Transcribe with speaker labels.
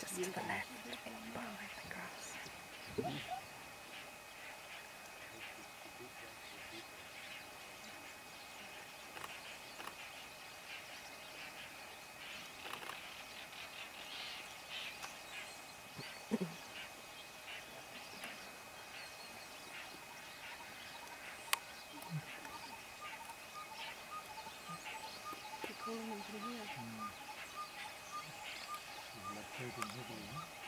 Speaker 1: Just to the left. Thank you.
Speaker 2: 해보고 해보고